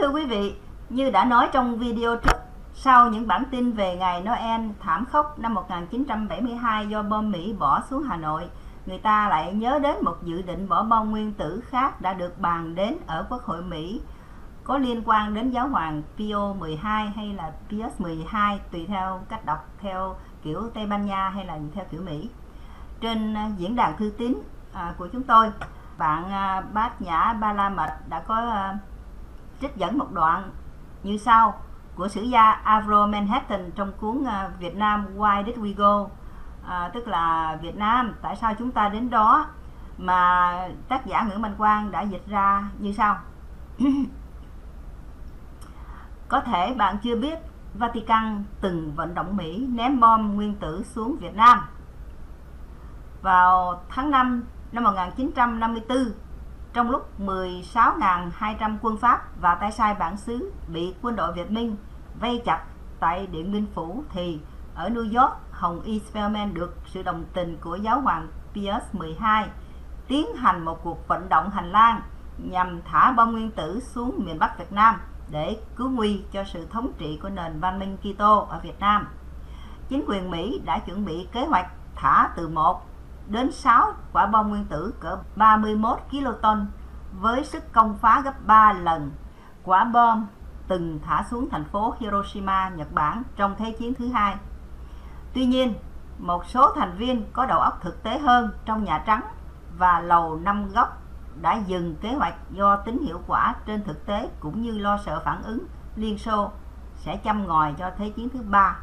thưa quý vị, như đã nói trong video trước, sau những bản tin về ngày Noel thảm khốc năm 1972 do bom Mỹ bỏ xuống Hà Nội, người ta lại nhớ đến một dự định bỏ bom nguyên tử khác đã được bàn đến ở Quốc hội Mỹ có liên quan đến giáo hoàng Pio 12 hay là Pius 12 tùy theo cách đọc theo kiểu Tây Ban Nha hay là theo kiểu Mỹ. Trên à, diễn đàn thư tín à, của chúng tôi, bạn à, Bát Nhã Ba La Mật đã có trích dẫn một đoạn như sau của sử gia Avro Manhattan trong cuốn ờ, Việt Nam Why Did We Go? À, tức là Việt Nam tại sao chúng ta đến đó? Mà tác giả Nguyễn Minh Quang đã dịch ra như sau. Có thể bạn chưa biết Vatican từng vận động Mỹ ném bom nguyên tử xuống Việt Nam. Vào tháng 5 năm 1954 trong lúc 16.200 quân Pháp và tay sai bản xứ bị quân đội Việt Minh vây chặt tại Điện Biên Phủ thì ở New York, Hồng Y Spellman được sự đồng tình của giáo hoàng Pius XII tiến hành một cuộc vận động hành lang nhằm thả bom nguyên tử xuống miền Bắc Việt Nam để cứu nguy cho sự thống trị của nền văn minh Kitô ở Việt Nam. Chính quyền Mỹ đã chuẩn bị kế hoạch thả từ 1 đến 6 quả bom nguyên tử cỡ 31 kiloton với sức công phá gấp 3 lần quả bom từng thả xuống thành phố Hiroshima, Nhật Bản trong Thế chiến thứ hai. Tuy nhiên, một số thành viên có đầu óc thực tế hơn trong Nhà Trắng và Lầu Năm Góc đã dừng kế hoạch do tính hiệu quả trên thực tế cũng như lo sợ phản ứng Liên Xô sẽ châm ngòi cho Thế chiến thứ ba.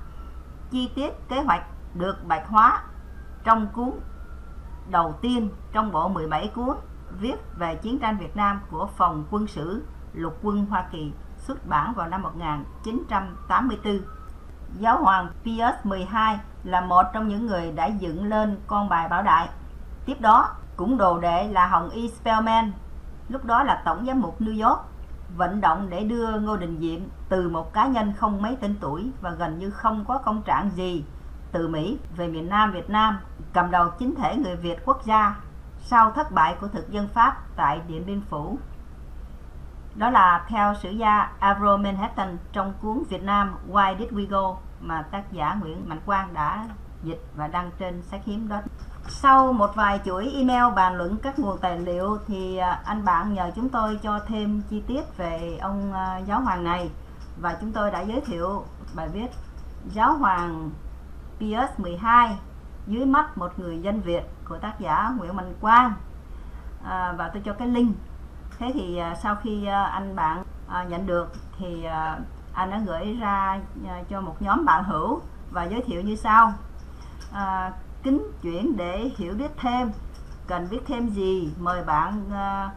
Chi tiết kế hoạch được bạch hóa trong cuốn đầu tiên trong bộ 17 cuốn viết về chiến tranh Việt Nam của Phòng quân sự Lục quân Hoa Kỳ xuất bản vào năm 1984. Giáo hoàng Pius XII là một trong những người đã dựng lên con bài bảo đại. Tiếp đó, cũng đồ đệ là Hồng Y Spellman, lúc đó là tổng giám mục New York, vận động để đưa Ngô Đình Diệm từ một cá nhân không mấy tên tuổi và gần như không có công trạng gì từ Mỹ về miền Nam Việt Nam, cầm đầu chính thể người Việt quốc gia sau thất bại của thực dân Pháp tại Điện Biên Phủ. Đó là theo sử gia Avro Manhattan trong cuốn Việt Nam Why Did We Go mà tác giả Nguyễn Mạnh Quang đã dịch và đăng trên sách hiếm đó. Sau một vài chuỗi email bàn luận các nguồn tài liệu thì à, anh bạn nhờ chúng tôi cho thêm chi tiết về ông à, giáo hoàng này và chúng tôi đã giới thiệu bài viết Giáo hoàng Pius 12 dưới mắt một người dân Việt của tác giả Nguyễn Mạnh Quang. À, và tôi cho cái link. Thế thì à, sau khi à, anh bạn à, nhận được thì à, anh đã gửi ra à, cho một nhóm bạn hữu và giới thiệu như sau. À, kính chuyển để hiểu biết thêm cần biết thêm gì mời bạn à,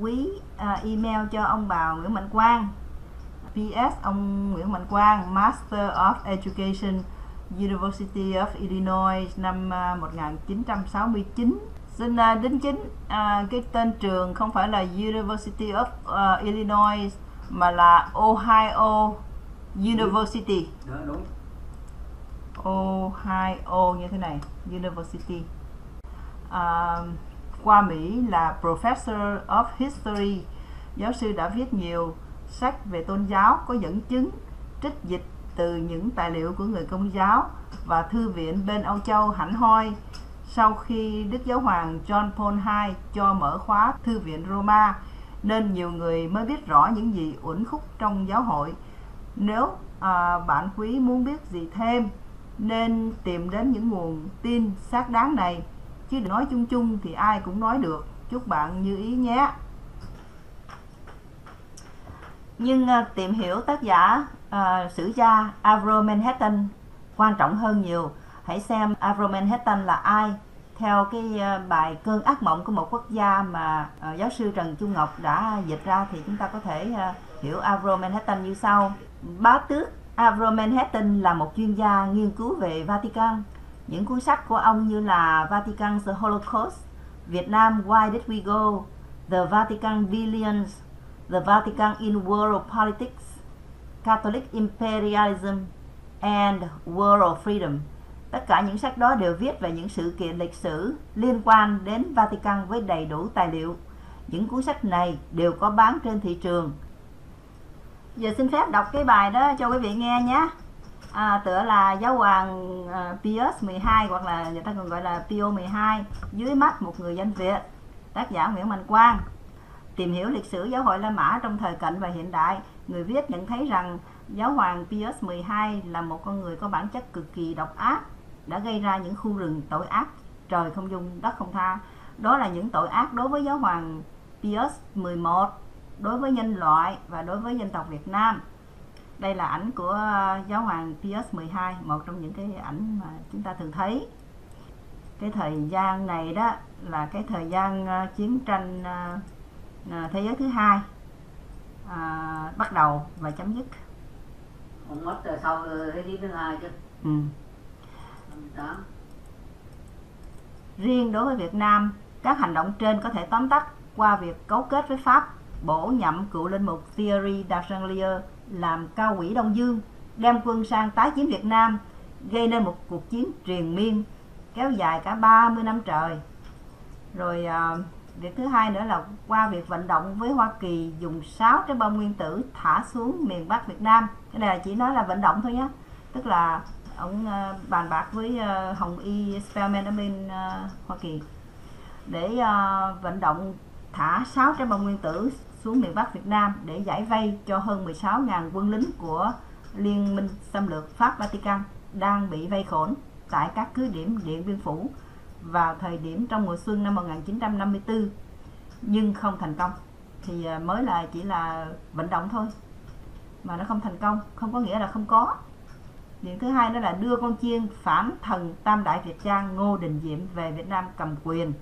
quý à, email cho ông bà Nguyễn Mạnh Quang. PS ông Nguyễn Mạnh Quang Master of Education University of Illinois năm uh, 1969 xin uh, đính chính uh, cái tên trường không phải là University of uh, Illinois mà là Ohio University. Đó, đúng. Ohio như thế này University. À, qua Mỹ là Professor of History. Giáo sư đã viết nhiều sách về tôn giáo có dẫn chứng trích dịch từ những tài liệu của người công giáo và thư viện bên Âu Châu hẳn hoi sau khi Đức Giáo Hoàng John Paul II cho mở khóa thư viện Roma nên nhiều người mới biết rõ những gì uẩn khúc trong giáo hội. Nếu à, bạn quý muốn biết gì thêm nên tìm đến những nguồn tin xác đáng này. Chứ đừng nói chung chung thì ai cũng nói được. Chúc bạn như ý nhé. Nhưng à, tìm hiểu tác giả uh, sử gia Avro Manhattan quan trọng hơn nhiều. Hãy xem Avro Manhattan là ai. Theo cái ờ, bài cơn ác mộng của một quốc gia mà uh, giáo sư Trần Trung Ngọc đã dịch ra thì chúng ta có thể uh, hiểu Avro Manhattan như sau. Bá tước Avro Manhattan là một chuyên gia nghiên cứu về Vatican. Những cuốn sách của ông như là Vatican the Holocaust, Việt Nam Why Did We Go, The Vatican Billions, The Vatican in World Politics, Catholic Imperialism and World of Freedom. Tất cả những sách đó đều viết về những sự kiện lịch sử liên quan đến Vatican với đầy đủ tài liệu. Những cuốn sách này đều có bán trên thị trường. Giờ xin phép đọc cái bài đó cho quý vị nghe nhé. À, tựa là giáo hoàng uh, Pius 12 hoặc là người ta còn gọi là Pio 12 dưới mắt một người dân Việt. Tác giả Nguyễn Mạnh Quang. Tìm hiểu lịch sử giáo hội La Mã trong thời cận và hiện đại người viết nhận thấy rằng giáo hoàng Pius 12 là một con người có bản chất cực kỳ độc ác, đã gây ra những khu rừng tội ác, trời không dung, đất không tha. Đó là những tội ác đối với giáo hoàng Pius 11 đối với nhân loại và đối với dân tộc Việt Nam. Đây là ảnh của giáo hoàng Pius 12 một trong những cái ảnh mà chúng ta thường thấy. Cái thời gian này đó là cái thời gian ờ, chiến tranh ờ, ờ, thế giới thứ hai uh, bắt đầu và chấm dứt ông mất từ sau thế giới thứ hai chứ ừ. đó riêng đối với Việt Nam các hành động trên có thể tóm tắt qua việc cấu kết với Pháp bổ nhậm cựu linh mục Thierry Darchanlier làm cao quỹ Đông Dương, đem quân sang tái chiếm Việt Nam, gây nên một cuộc chiến triền miên kéo dài cả 30 năm trời. Rồi à, việc thứ hai nữa là qua việc vận động với Hoa Kỳ dùng 6 trái bom nguyên tử thả xuống miền Bắc Việt Nam. Cái này là chỉ nói là vận động thôi nhé. Tức là ông uh, bàn bạc với uh, Hồng Y Spellman ở bên uh, Hoa Kỳ để uh, vận động thả 6 trái bom nguyên tử xuống miền Bắc Việt Nam để giải vây cho hơn 16.000 quân lính của Liên minh xâm lược Pháp Vatican đang bị vây khốn tại các cứ điểm Điện Biên Phủ vào thời điểm trong mùa xuân năm 1954 nhưng không thành công. Thì à, mới là chỉ là vận động thôi, mà nó không thành công, không có nghĩa là không có. Điểm thứ hai đó là đưa con chiên phản thần tam đại Việt Trang Ngô Đình Diệm về Việt Nam cầm quyền,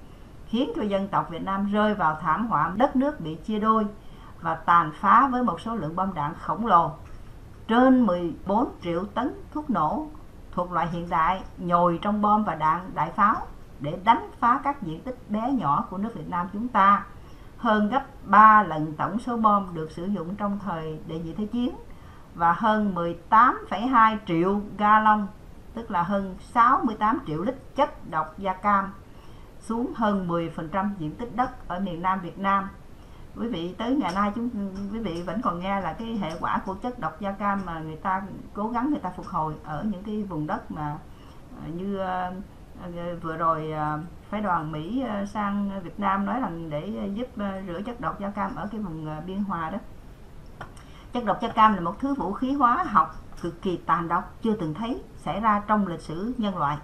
khiến cho dân tộc Việt Nam rơi vào thảm họa, đất nước bị chia đôi và tàn phá với một số lượng bom đạn khổng lồ. Trên 14 triệu tấn thuốc nổ thuộc loại hiện đại nhồi trong bom và đạn đại pháo để đánh phá các diện tích bé nhỏ của nước Việt Nam chúng ta hơn gấp 3 lần tổng số bom được sử dụng trong thời đệ nhị thế chiến và hơn 18,2 triệu gallon tức là hơn 68 triệu lít chất độc da cam xuống hơn 10% diện tích đất ở miền Nam Việt Nam. Quý vị tới ngày nay chúng quý vị vẫn còn nghe là cái hệ quả của chất độc da cam mà người ta cố gắng người ta phục hồi ở những cái vùng đất mà à, như vừa rồi à, phái đoàn Mỹ à, sang Việt Nam nói rằng để giúp à, rửa chất độc da cam ở cái vùng biên hòa đó. Chất độc da cam là một thứ vũ khí hóa học cực kỳ tàn độc chưa từng thấy xảy ra trong lịch sử nhân loại.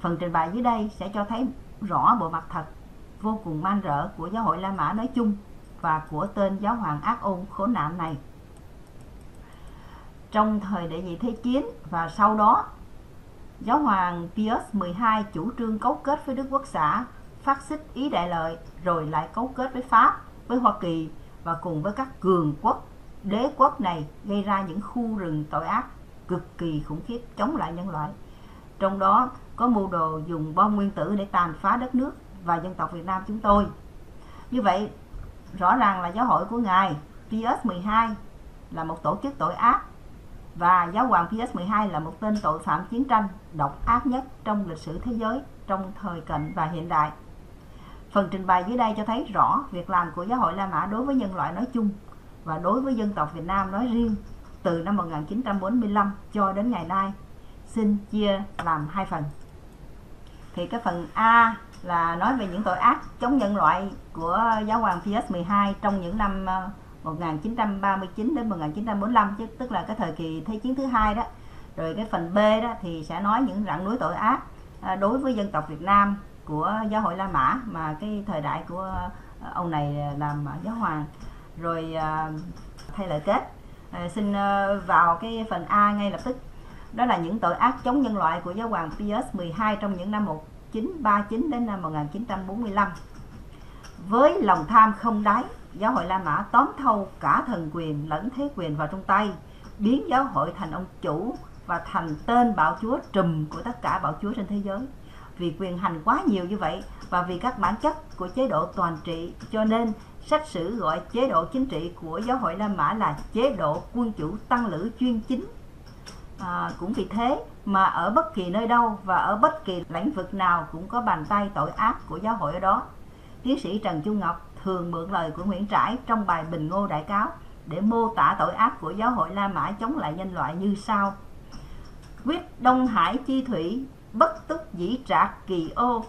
Phần trình bày dưới đây sẽ cho thấy rõ bộ mặt thật vô cùng man rợ của giáo hội La Mã nói chung và của tên giáo hoàng ác ôn khốn nạn này. Trong thời đệ nhị thế chiến và sau đó, giáo hoàng Pius XII chủ trương cấu kết với Đức Quốc xã, phát xít ý đại lợi rồi lại cấu kết với Pháp, với Hoa Kỳ và cùng với các cường quốc đế quốc này gây ra những khu rừng tội ác cực kỳ khủng khiếp chống lại nhân loại. Trong đó có mưu đồ dùng bom nguyên tử để tàn phá đất nước và dân tộc Việt Nam chúng tôi. Như vậy, rõ ràng là giáo hội của Ngài Pius 12 là một tổ chức tội ác và giáo hoàng Pius 12 là một tên tội phạm chiến tranh độc ác nhất trong lịch sử thế giới trong thời cận và hiện đại. Phần trình bày dưới đây cho thấy rõ việc làm của giáo hội La Mã đối với nhân loại nói chung và đối với dân tộc Việt Nam nói riêng từ năm 1945 cho đến ngày nay. Xin chia làm hai phần thì cái phần A là nói về những tội ác chống nhân loại của giáo hoàng Pius 12 trong những năm ờ, 1939 đến 1945 chứ, tức là cái thời kỳ thế chiến thứ hai đó. Rồi cái phần B đó thì sẽ nói những rặng núi tội ác à, đối với dân tộc Việt Nam của giáo hội La Mã mà cái thời đại của à, ông này làm giáo hoàng. Rồi à, thay lời kết xin vào cái phần A ngay lập tức. Đó là những tội ác chống nhân loại của giáo hoàng Pius 12 trong những năm 1939 đến năm 1945. Với lòng tham không đáy, giáo hội La Mã tóm thâu cả thần quyền lẫn thế quyền vào trong tay, biến giáo hội thành ông chủ và thành tên bạo chúa trùm của tất cả bạo chúa trên thế giới. Vì quyền hành quá nhiều như vậy và vì các bản chất của chế độ toàn trị cho nên sách sử gọi chế độ chính trị của giáo hội La Mã là chế độ quân chủ tăng lữ chuyên chính à, cũng vì thế mà ở bất kỳ nơi đâu và ở bất kỳ lĩnh vực nào cũng có bàn tay tội ác của giáo hội ở đó tiến sĩ trần trung ngọc thường mượn lời của nguyễn trãi trong bài bình ngô đại cáo để mô tả tội ác của giáo hội La Mã chống lại nhân loại như sau. Quyết Đông Hải chi thủy, bất túc dĩ trạc kỳ ô,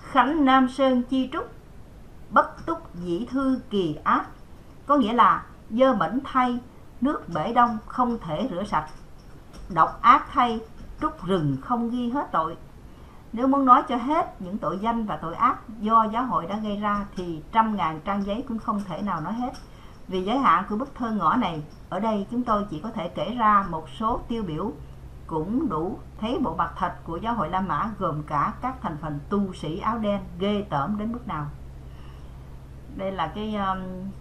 khánh Nam Sơn chi trúc, bất túc dĩ thư kỳ ác. Có nghĩa là dơ bẩn thay, nước bể đông không thể rửa sạch. Độc ác thay, trúc rừng không ghi hết tội. Nếu muốn nói cho hết những tội danh và tội ác do giáo hội đã gây ra thì trăm ngàn trang giấy cũng không thể nào nói hết. Vì giới hạn của bức thơ ngõ này, ở đây chúng tôi chỉ có thể kể ra một số tiêu biểu cũng đủ thấy bộ mặt thật của giáo hội La Mã gồm cả các thành phần tu sĩ áo đen ghê tởm đến mức nào. Đây là cái um,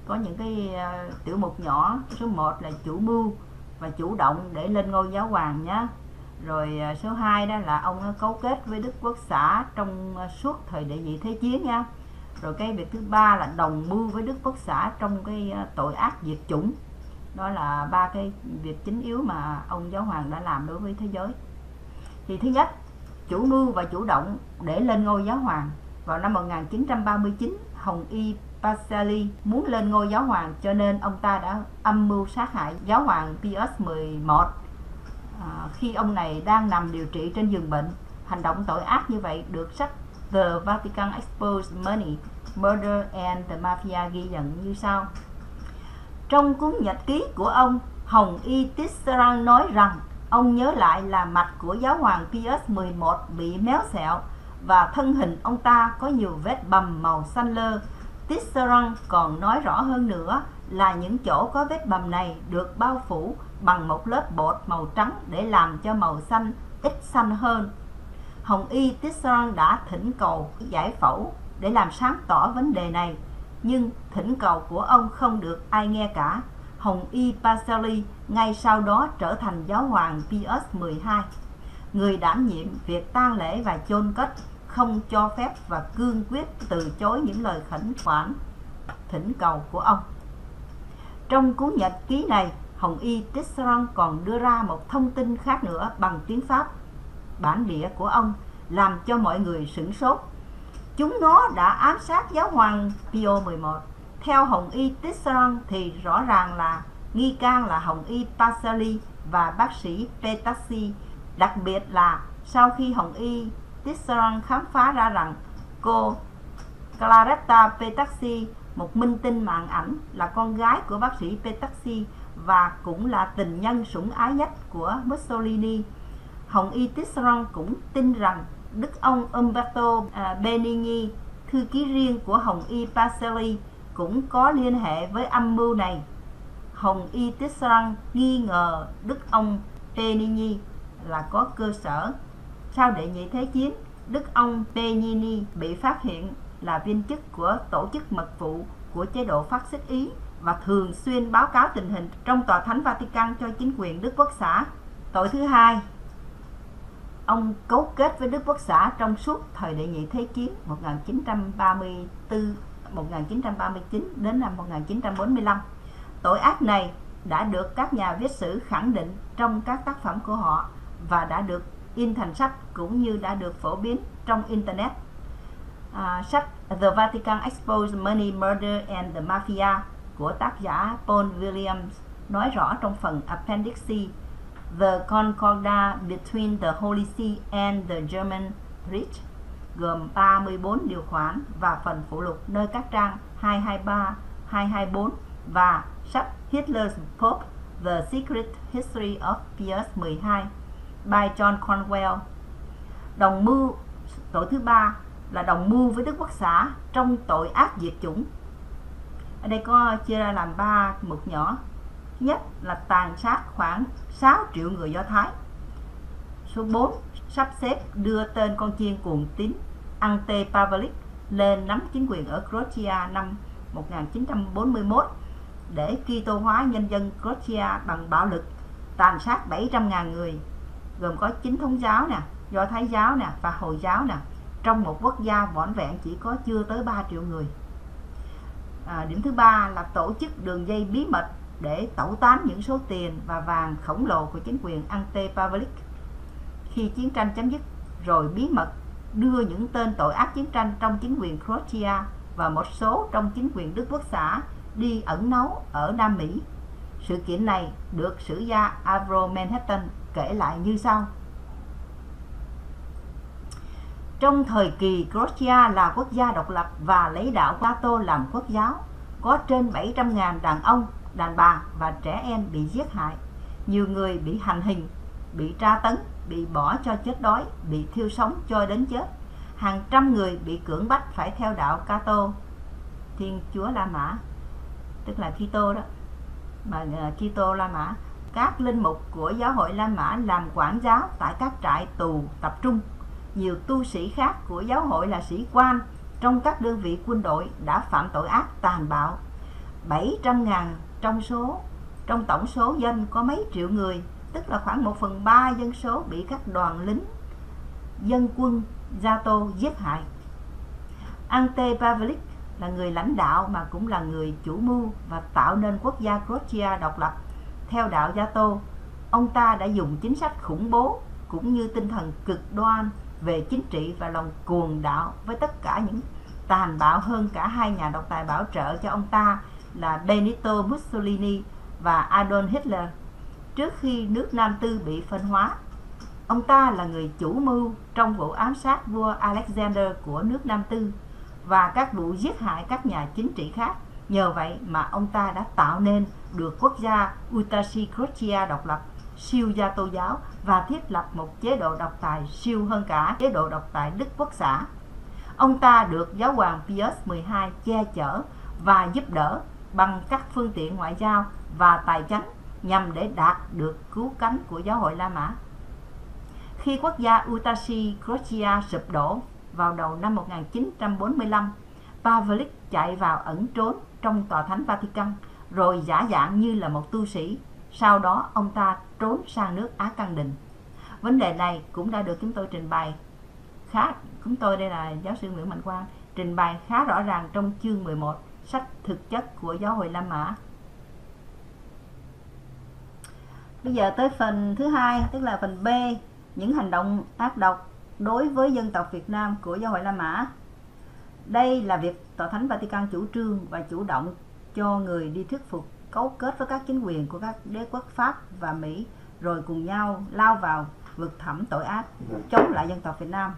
có những cái uh, tiểu mục nhỏ. Số 1 là chủ mưu và chủ động để lên ngôi giáo hoàng nhé. Rồi à, số 2 đó là ông cấu kết với Đức Quốc xã trong à, suốt thời đại nhị thế chiến nha. Rồi cái việc thứ ba là đồng mưu với Đức Quốc xã trong cái à, tội ác diệt chủng. Đó là ba cái việc chính yếu mà ông giáo hoàng đã làm đối với thế giới. Thì thứ nhất, chủ mưu và chủ động để lên ngôi giáo hoàng. Vào năm 1939 Hồng Y Pasali muốn lên ngôi giáo hoàng, cho nên ông ta đã âm mưu sát hại giáo hoàng Pius 11 à, khi ông này đang nằm điều trị trên giường bệnh hành động tội ác như vậy được sách The Vatican Exposed Money Murder and the Mafia ghi nhận như sau trong cuốn nhật ký của ông, Hồng Y Tisserand nói rằng ông nhớ lại là mặt của giáo hoàng Pius XI bị méo xẹo và thân hình ông ta có nhiều vết bầm màu xanh lơ. Tisserand còn nói rõ hơn nữa là những chỗ có vết bầm này được bao phủ bằng một lớp bột màu trắng để làm cho màu xanh ít xanh hơn. Hồng Y Tisserand đã thỉnh cầu giải phẫu để làm sáng tỏ vấn đề này nhưng thỉnh cầu của ông không được ai nghe cả. Hồng Y Pacelli ngay sau đó trở thành giáo hoàng Pius XII, người đảm nhiệm việc tang lễ và chôn cất, không cho phép và cương quyết từ chối những lời khẩn khoản thỉnh cầu của ông. Trong cuốn nhật ký này, Hồng Y Tisserand còn đưa ra một thông tin khác nữa bằng tiếng Pháp, bản địa của ông, làm cho mọi người sửng sốt Chúng nó đã ám sát giáo hoàng Pio 11. Theo Hồng Y Tisserand thì rõ ràng là nghi can là Hồng Y Pasali và bác sĩ Petacci. Đặc biệt là sau khi Hồng Y Tisserand khám phá ra rằng cô Claretta Petacci, một minh tinh màn ảnh, là con gái của bác sĩ Petacci và cũng là tình nhân sủng ái nhất của Mussolini. Hồng Y Tisserand cũng tin rằng Đức ông Umberto à, Benigni, thư ký riêng của Hồng Y Pacelli, cũng có liên hệ với âm mưu này. Hồng Y Tisserand nghi ngờ Đức ông Benigni là có cơ sở. Sau đệ nhị thế chiến, Đức ông Benigni bị phát hiện là viên chức của tổ chức mật vụ của chế độ phát xít Ý và thường xuyên báo cáo tình hình trong tòa thánh Vatican cho chính quyền Đức Quốc xã. Tội thứ hai Ông cấu kết với Đức Quốc xã trong suốt thời đệ nhị thế chiến 1934 1939 đến năm 1945. Tội ác này đã được các nhà viết sử khẳng định trong các tác phẩm của họ và đã được in thành sách cũng như đã được phổ biến trong internet. À, sách The Vatican Exposed Money, Murder and the Mafia của tác giả Paul Williams nói rõ trong phần Appendix C The Concordat Between the Holy See and the German Reich gồm 34 điều khoản và phần phụ lục nơi các trang 223, 224 và sách Hitler's Pope The Secret History of Pius 12 by John Cornwell. Đồng mưu tội thứ ba là đồng mưu với Đức Quốc xã trong tội ác diệt chủng. Ở đây có chia ra làm ba mục nhỏ. Thứ nhất là tàn sát khoảng 6 triệu người Do Thái. Số 4. Sắp xếp đưa tên con chiên cuồng tín Ante Pavelic lên nắm chính quyền ở Croatia năm 1941 để Kitô hóa nhân dân Croatia bằng bạo lực tàn sát 700.000 người gồm có chính thống giáo nè, Do Thái giáo nè và Hồi giáo nè trong một quốc gia vỏn vẹn chỉ có chưa tới 3 triệu người. À, điểm thứ ba là tổ chức đường dây bí mật để tẩu tán những số tiền và vàng khổng lồ của chính quyền Ante Pavelic. Khi chiến tranh chấm dứt, rồi bí mật đưa những tên tội ác chiến tranh trong chính quyền Croatia và một số trong chính quyền Đức Quốc xã đi ẩn náu ở Nam Mỹ Sự kiện này được sử gia Avro Manhattan kể lại như sau. Trong thời kỳ Croatia là quốc gia độc lập và lấy đạo Plato làm quốc giáo, có trên 700.000 đàn ông, đàn bà và trẻ em bị giết hại. Nhiều người bị hành hình, bị tra tấn, bị bỏ cho chết đói, bị thiêu sống cho đến chết. Hàng trăm người bị cưỡng bách phải theo đạo Cato, Thiên Chúa La Mã, tức là Kitô đó, mà ờ, Kitô La Mã. Các linh mục của giáo hội La Mã làm quản giáo tại các trại tù tập trung nhiều tu sĩ khác của giáo hội là sĩ quan trong các đơn vị quân đội đã phạm tội ác tàn bạo. 700.000 trong số, trong tổng số dân có mấy triệu người, tức là khoảng 1 phần 3 dân số bị các đoàn lính, dân quân Gia Tô giết hại. Ante Pavlik là người lãnh đạo mà cũng là người chủ mưu và tạo nên quốc gia Croatia độc lập. Theo đạo Gia Tô ông ta đã dùng chính sách khủng bố cũng như tinh thần cực đoan về chính trị và lòng cuồng đạo với tất cả những tàn bạo hơn cả hai nhà độc tài bảo trợ cho ông ta là Benito Mussolini và Adolf Hitler trước khi nước Nam Tư bị phân hóa. Ông ta là người chủ mưu trong vụ ám sát vua Alexander của nước Nam Tư và các vụ giết hại các nhà chính trị khác. Nhờ vậy mà ông ta đã tạo nên được quốc gia Utashi Croatia độc lập siêu gia tô giáo và thiết lập một chế độ độc tài siêu hơn cả chế độ độc tài Đức Quốc xã. Ông ta được giáo hoàng Pius XII che chở và giúp đỡ bằng các phương tiện ngoại giao và tài chánh nhằm để đạt được cứu cánh của giáo hội La Mã. Khi quốc gia Utashi Croatia sụp đổ vào đầu năm 1945, Pavlik chạy vào ẩn trốn trong tòa thánh Vatican rồi giả dạng như là một tu sĩ sau đó ông ta trốn sang nước Á Căng Định. Vấn đề này cũng đã được chúng tôi trình bày khá, chúng tôi đây là giáo sư Nguyễn Mạnh Quang, trình bày khá rõ ràng trong chương 11 sách thực chất của giáo hội La Mã. Bây giờ tới phần thứ hai, tức là phần B, những hành động ác độc đối với dân tộc Việt Nam của giáo hội La Mã. Đây là việc Tòa Thánh Vatican chủ trương và chủ động cho người đi thuyết phục cấu kết với các chính quyền của các đế quốc Pháp và Mỹ rồi cùng nhau lao vào vực thẳm tội ác chống lại dân tộc Việt Nam.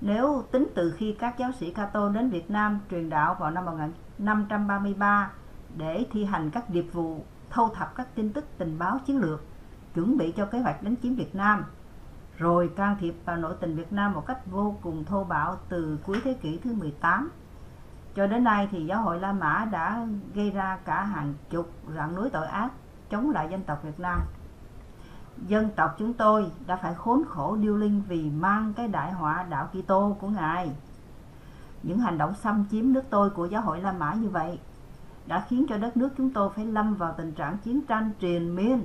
Nếu tính từ khi các giáo sĩ Cato đến Việt Nam truyền đạo vào năm 1533 để thi hành các điệp vụ thâu thập các tin tức tình báo chiến lược, chuẩn bị cho kế hoạch đánh chiếm Việt Nam, rồi can thiệp vào nội tình Việt Nam một cách vô cùng thô bạo từ cuối thế kỷ thứ 18 cho đến nay thì giáo hội La Mã đã gây ra cả hàng chục rặng núi tội ác chống lại dân tộc Việt Nam. Dân tộc chúng tôi đã phải khốn khổ điêu linh vì mang cái đại họa đạo Kitô của Ngài. Những hành động xâm chiếm nước tôi của giáo hội La Mã như vậy đã khiến cho đất nước chúng tôi phải lâm vào tình trạng chiến tranh triền miên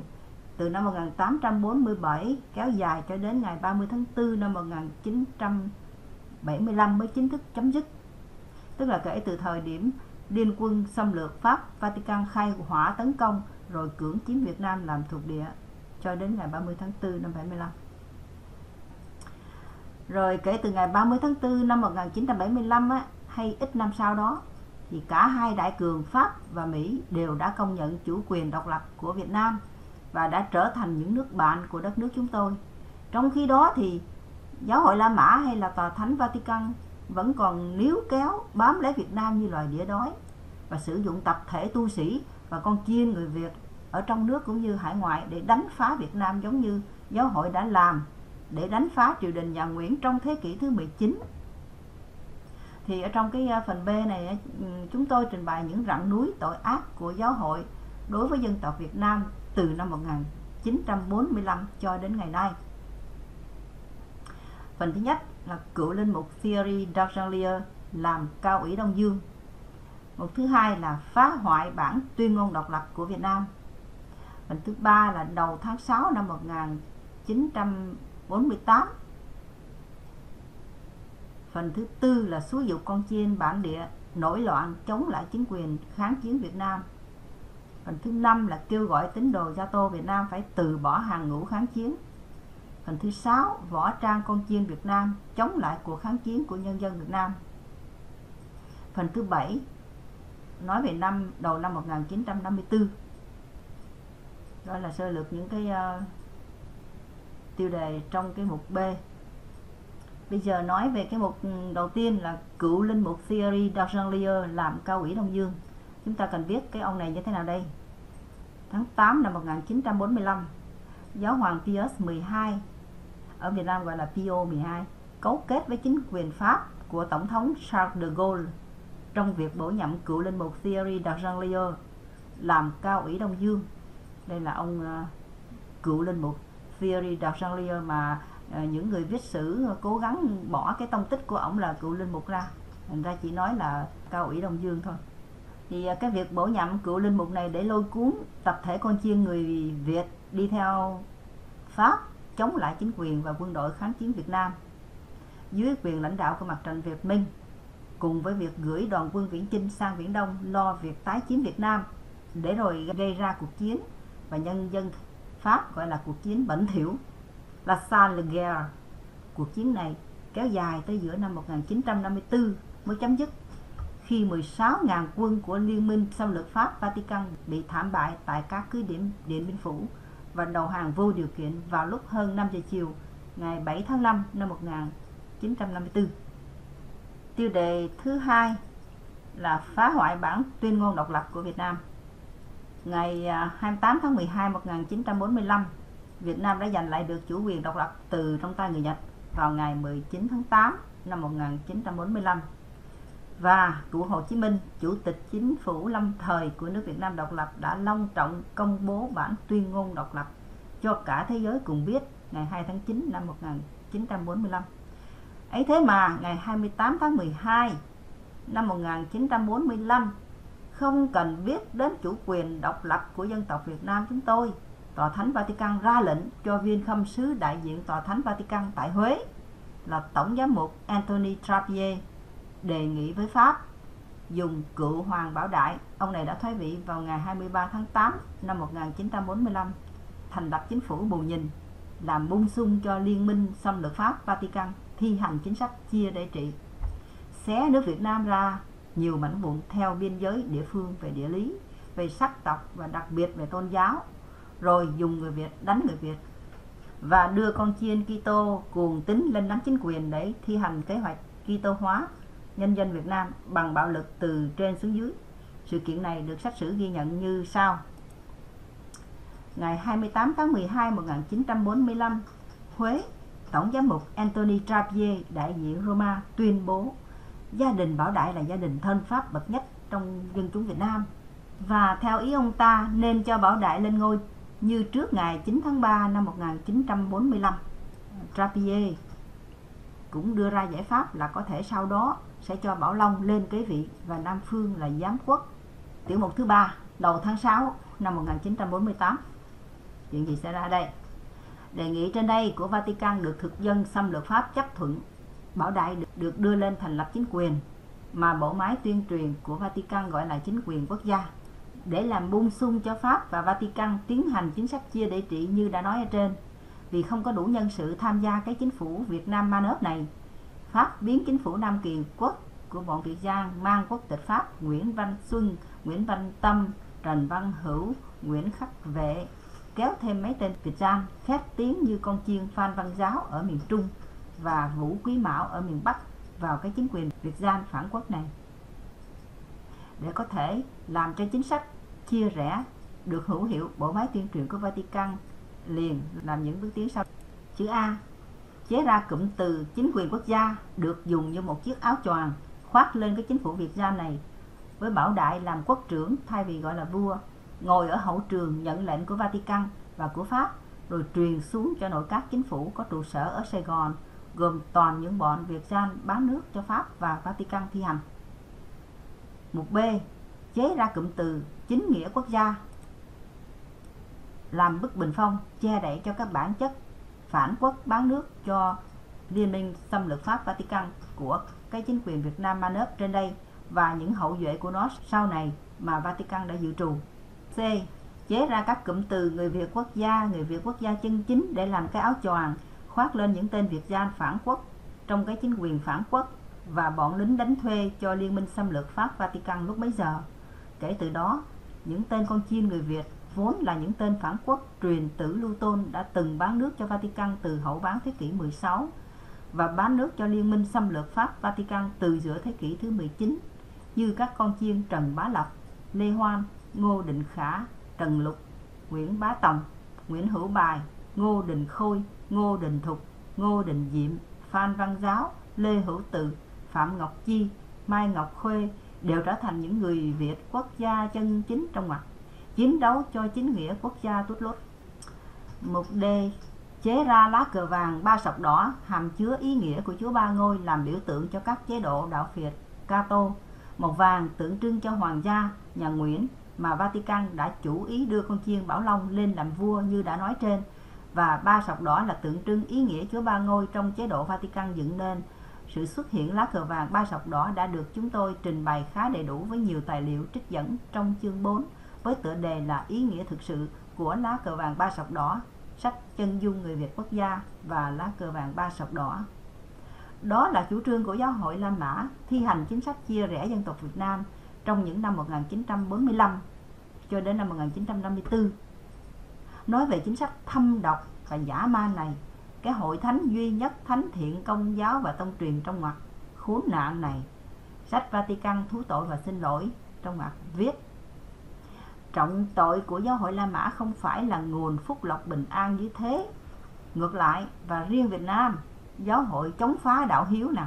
từ năm 1847 kéo dài cho đến ngày 30 tháng 4 năm 1975 mới chính thức chấm dứt tức là kể từ thời điểm liên quân xâm lược Pháp, Vatican khai hỏa tấn công rồi cưỡng chiếm Việt Nam làm thuộc địa cho đến ngày 30 tháng 4 năm 75. Rồi kể từ ngày 30 tháng 4 năm 1975 á, hay ít năm sau đó thì cả hai đại cường Pháp và Mỹ đều đã công nhận chủ quyền độc lập của Việt Nam và đã trở thành những nước bạn của đất nước chúng tôi. Trong khi đó thì giáo hội La Mã hay là tòa thánh Vatican vẫn còn níu kéo bám lấy Việt Nam như loài đĩa đói và sử dụng tập thể tu sĩ và con chiên người Việt ở trong nước cũng như hải ngoại để đánh phá Việt Nam giống như giáo hội đã làm, để đánh phá triều đình nhà Nguyễn trong thế kỷ thứ 19 thì ở trong cái à, phần B này à, chúng tôi trình bày những rặng núi tội ác của giáo hội đối với dân tộc Việt Nam từ năm 1945 cho đến ngày nay. Phần thứ nhất là cựu linh mục Thierry Dargelier làm cao ủy Đông Dương. Một thứ hai là phá hoại bản tuyên ngôn độc lập của Việt Nam. Phần thứ ba là đầu tháng 6 năm 1948. Phần thứ tư là xúi dục con chiên bản địa nổi loạn chống lại chính quyền kháng chiến Việt Nam. Phần thứ năm là kêu gọi tín đồ Gia Tô Việt Nam phải từ bỏ hàng ngũ kháng chiến Phần thứ sáu, võ trang con chiên Việt Nam chống lại cuộc kháng chiến của nhân dân Việt Nam. Phần thứ bảy, nói về năm đầu năm 1954. đó là sơ lược những cái uh, tiêu đề trong cái mục B bây giờ nói về cái mục ừ, đầu tiên là cựu linh mục thierry d'Argentlier làm cao ủy Đông Dương chúng ta cần biết cái ông này như thế nào đây tháng 8 năm 1945 giáo hoàng Pius 12 ở Việt Nam gọi là PO12 cấu kết với chính quyền Pháp của Tổng thống Charles de Gaulle trong việc bổ nhiệm cựu linh mục Thierry d'Argentlier làm cao ủy Đông Dương. Đây là ông uh, cựu linh mục Thierry d'Argentlier mà uh, những người viết sử cố gắng bỏ cái tông tích của ông là cựu linh mục ra. Thành ra chỉ nói là cao ủy Đông Dương thôi. Thì uh, cái việc bổ nhiệm cựu linh mục này để lôi cuốn tập thể con chiên người Việt đi theo Pháp chống lại chính quyền và quân đội kháng chiến Việt Nam dưới quyền lãnh đạo của mặt trận Việt Minh, cùng với việc gửi đoàn quân viễn chinh sang Viễn Đông lo việc tái chiếm Việt Nam, để rồi gây ra cuộc chiến và nhân dân Pháp, gọi là cuộc chiến bẩn thỉu, La Salle Guerre. Cuộc chiến này kéo dài tới giữa năm 1954 mới chấm dứt, khi 16.000 quân của Liên minh xâm lược Pháp Vatican bị thảm bại tại các cứ điểm Điện Biên Phủ và đầu hàng vô điều kiện vào lúc hơn 5 giờ chiều ngày 7 tháng 5 năm 1954. Tiêu đề thứ hai là phá hoại bản tuyên ngôn độc lập của Việt Nam. Ngày à, 28 tháng 12 1945, Việt Nam đã giành lại được chủ quyền độc lập từ trong tay người Nhật vào ngày 19 tháng 8 năm 1945 và cụ Hồ Chí Minh, Chủ tịch Chính phủ lâm thời của nước Việt Nam độc lập đã long trọng công bố bản tuyên ngôn độc lập cho cả thế giới cùng biết ngày 2 tháng 9 năm 1945. Ấy thế mà ngày 28 tháng 12 năm 1945 không cần biết đến chủ quyền độc lập của dân tộc Việt Nam chúng tôi. Tòa Thánh Vatican ra lệnh cho viên khâm sứ đại diện Tòa Thánh Vatican tại Huế là Tổng giám mục Anthony Trappier đề nghị với Pháp dùng cựu Hoàng Bảo Đại, ông này đã thoái vị vào ngày 23 tháng 8 năm 1945, thành lập chính phủ bù nhìn, làm bung sung cho liên minh xâm lược Pháp Vatican thi hành chính sách chia để trị, xé nước Việt Nam ra nhiều mảnh vụn theo biên giới địa phương về địa lý, về sắc tộc và đặc biệt về tôn giáo, rồi dùng người Việt đánh người Việt và đưa con chiên Kitô cuồng tính lên nắm chính quyền để thi hành kế hoạch Kitô hóa nhân dân Việt Nam bằng bạo lực từ trên xuống dưới. Sự kiện này được sách sử ghi nhận như sau. Ngày 28 tháng 12 1945, Huế, Tổng giám mục Anthony Trappier, đại diện Roma, tuyên bố gia đình Bảo Đại là gia đình thân pháp bậc nhất trong dân chúng Việt Nam. Và theo ý ông ta nên cho Bảo Đại lên ngôi như trước ngày 9 tháng 3 năm 1945. Trappier cũng đưa ra giải pháp là có thể sau đó sẽ cho Bảo Long lên kế vị và Nam Phương là giám quốc. Tiểu mục thứ ba đầu tháng 6 năm 1948. Chuyện gì xảy ra đây? Đề nghị trên đây của Vatican được thực dân xâm lược Pháp chấp thuận. Bảo Đại được, đưa lên thành lập chính quyền mà bộ máy tuyên truyền của Vatican gọi là chính quyền quốc gia để làm bung sung cho Pháp và Vatican tiến hành chính sách chia để trị như đã nói ở trên. Vì không có đủ nhân sự tham gia cái chính phủ Việt Nam Manớp này, Pháp biến chính phủ Nam Kỳ quốc của bọn Việt Giang mang quốc tịch Pháp Nguyễn Văn Xuân, Nguyễn Văn Tâm, Trần Văn Hữu, Nguyễn Khắc Vệ kéo thêm mấy tên Việt Giang khét tiếng như con chiên Phan Văn Giáo ở miền Trung và Vũ Quý Mão ở miền Bắc vào cái chính quyền Việt Giang phản quốc này. Để có thể làm cho chính sách chia rẽ được hữu hiệu bộ máy tuyên truyền của Vatican liền làm những bước tiến sau. Chữ A chế ra cụm từ chính quyền quốc gia được dùng như một chiếc áo choàng khoác lên cái chính phủ Việt Nam này với bảo đại làm quốc trưởng thay vì gọi là vua, ngồi ở hậu trường nhận lệnh của Vatican và của Pháp, rồi truyền xuống cho nội các chính phủ có trụ sở ở Sài Gòn, gồm toàn những bọn Việt Gian bán nước cho Pháp và Vatican thi hành. Mục B. Chế ra cụm từ chính nghĩa quốc gia làm bức bình phong, che đậy cho các bản chất phản quốc bán nước cho liên minh xâm lược Pháp Vatican của cái chính quyền Việt Nam Manớp trên đây và những hậu duệ của nó sau này mà Vatican đã dự trù. C. Chế ra các cụm từ người Việt quốc gia, người Việt quốc gia chân chính để làm cái áo choàng khoác lên những tên Việt gian phản quốc trong cái chính quyền phản quốc và bọn lính đánh thuê cho liên minh xâm lược Pháp Vatican lúc bấy giờ. Kể từ đó, những tên con chiên người Việt vốn là những tên phản quốc truyền tử lưu tôn đã từng bán nước cho Vatican từ hậu bán thế kỷ 16 và bán nước cho liên minh xâm lược Pháp Vatican từ giữa thế kỷ thứ 19 như các con chiên Trần Bá Lập, Lê Hoan, Ngô Định Khả, Trần Lục, Nguyễn Bá Tòng, Nguyễn Hữu Bài, Ngô Đình Khôi, Ngô Đình Thục, Ngô Đình Diệm, Phan Văn Giáo, Lê Hữu Từ, Phạm Ngọc Chi, Mai Ngọc Khuê đều trở thành những người Việt quốc gia chân chính trong mặt chiến đấu cho chính nghĩa quốc gia tốt lốt. Mục D chế ra lá cờ vàng ba sọc đỏ hàm chứa ý nghĩa của Chúa Ba Ngôi làm biểu tượng cho các chế độ đạo Việt Cato, màu vàng tượng trưng cho hoàng gia nhà Nguyễn mà Vatican đã chủ ý đưa con chiên Bảo Long lên làm vua như đã nói trên và ba sọc đỏ là tượng trưng ý nghĩa Chúa Ba Ngôi trong chế độ Vatican dựng nên. Sự xuất hiện lá cờ vàng ba sọc đỏ đã được chúng tôi trình bày khá đầy đủ với nhiều tài liệu trích dẫn trong chương 4 với tựa đề là ý nghĩa thực sự của lá cờ vàng ba sọc đỏ, sách chân dung người Việt quốc gia và lá cờ vàng ba sọc đỏ. Đó là chủ trương của giáo hội La Mã thi hành chính sách chia rẽ dân tộc Việt Nam trong những năm 1945 cho đến năm 1954. Nói về chính sách thâm độc và giả ma này, cái hội thánh duy nhất thánh thiện công giáo và tông truyền trong ngoặc khốn nạn này, sách Vatican thú tội và xin lỗi trong ngoặc viết trọng tội của giáo hội La Mã không phải là nguồn phúc lộc bình an như thế. Ngược lại, và riêng Việt Nam, giáo hội chống phá đạo hiếu nè,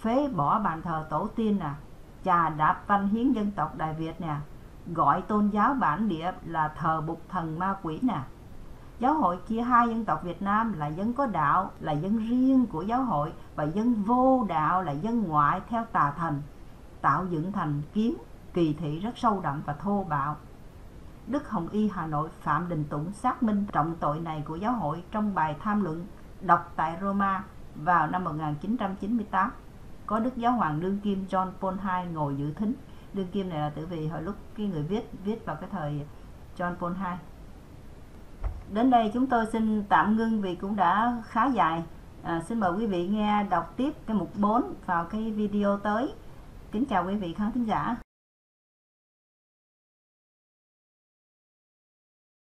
phế bỏ bàn thờ tổ tiên nè, trà đạp văn hiến dân tộc Đại Việt nè, gọi tôn giáo bản địa là thờ bục thần ma quỷ nè. Giáo hội chia hai dân tộc Việt Nam là dân có đạo, là dân riêng của giáo hội và dân vô đạo là dân ngoại theo tà thần, tạo dựng thành kiến kỳ thị rất sâu đậm và thô bạo. Đức Hồng Y Hà Nội Phạm Đình Tụng xác minh trọng tội này của giáo hội trong bài tham luận đọc tại Roma vào năm 1998. Có Đức Giáo Hoàng Đương Kim John Paul II ngồi dự thính. Đương Kim này là tử vì hồi lúc cái người viết viết vào cái thời John Paul II. Đến đây chúng tôi xin tạm ngưng vì cũng đã khá dài. À, xin mời quý vị nghe đọc tiếp cái mục 4 vào cái video tới. Kính chào quý vị khán thính giả.